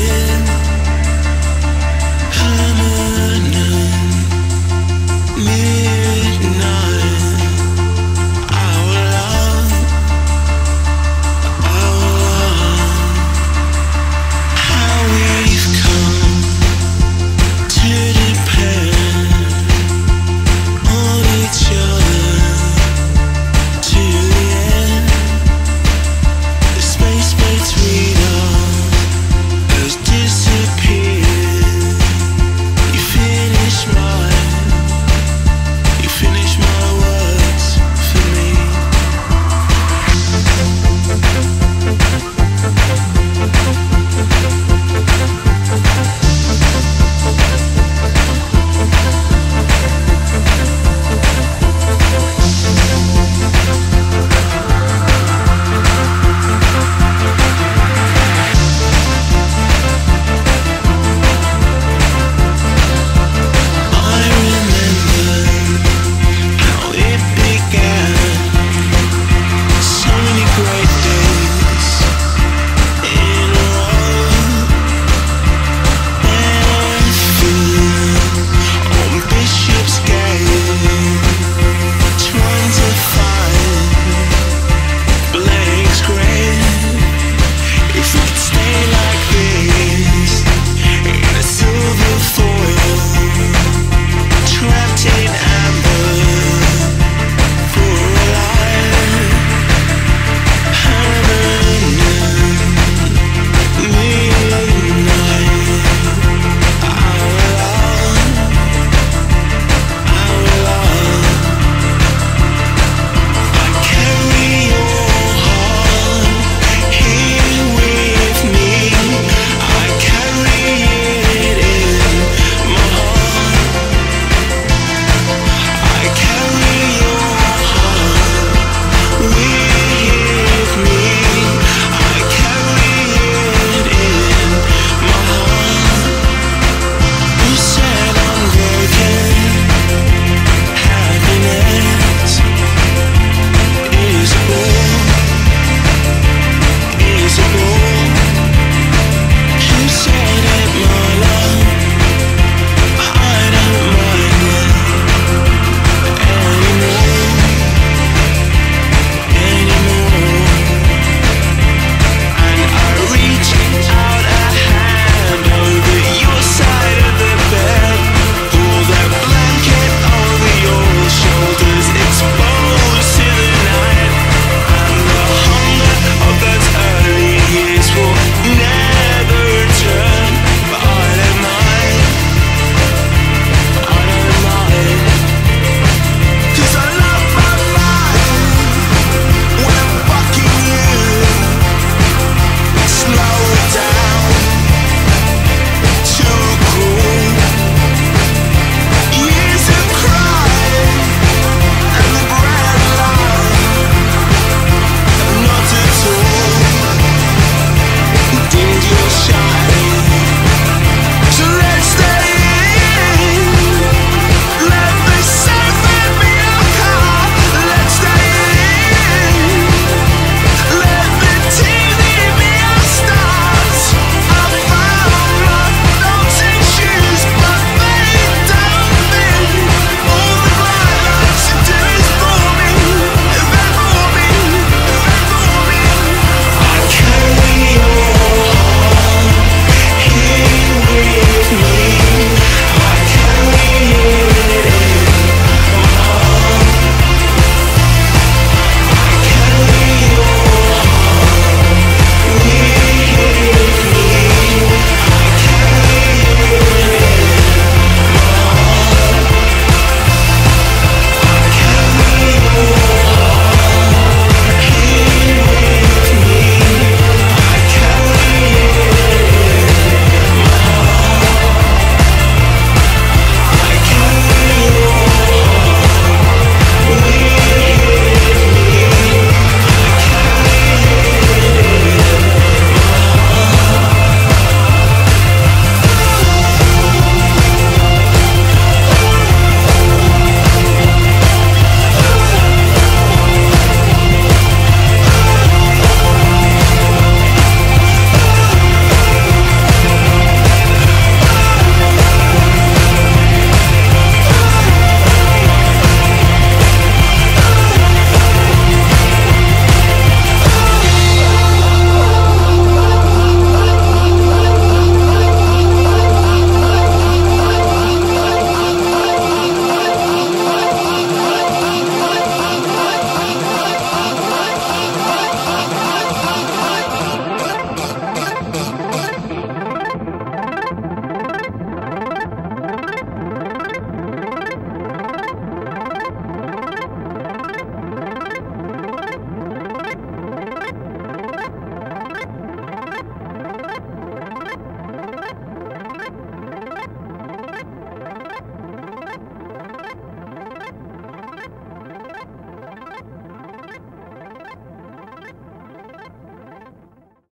in